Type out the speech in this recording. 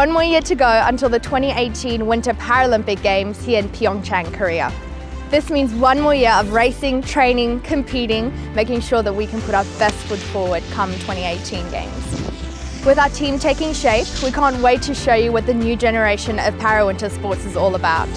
One more year to go until the 2018 Winter Paralympic Games here in Pyeongchang, Korea. This means one more year of racing, training, competing, making sure that we can put our best foot forward come 2018 Games. With our team taking shape, we can't wait to show you what the new generation of para winter sports is all about.